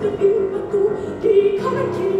The be, but be kind.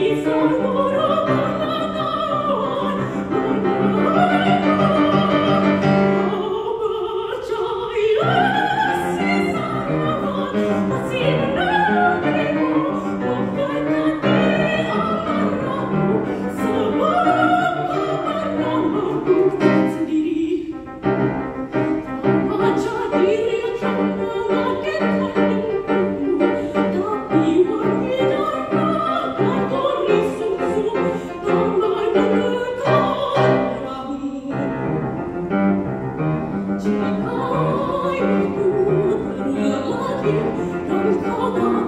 He's so you.